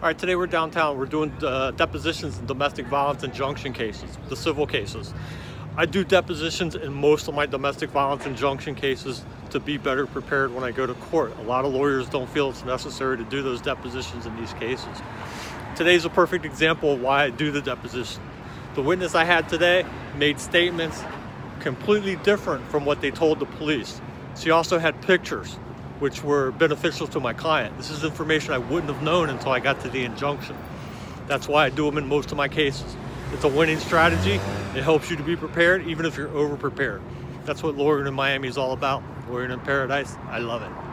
All right, today we're downtown. We're doing uh, depositions in domestic violence injunction cases, the civil cases. I do depositions in most of my domestic violence injunction cases to be better prepared when I go to court. A lot of lawyers don't feel it's necessary to do those depositions in these cases. Today's a perfect example of why I do the deposition. The witness I had today made statements completely different from what they told the police. She also had pictures which were beneficial to my client. This is information I wouldn't have known until I got to the injunction. That's why I do them in most of my cases. It's a winning strategy. It helps you to be prepared even if you're over prepared. That's what lawyering in Miami is all about. Lawyering in paradise, I love it.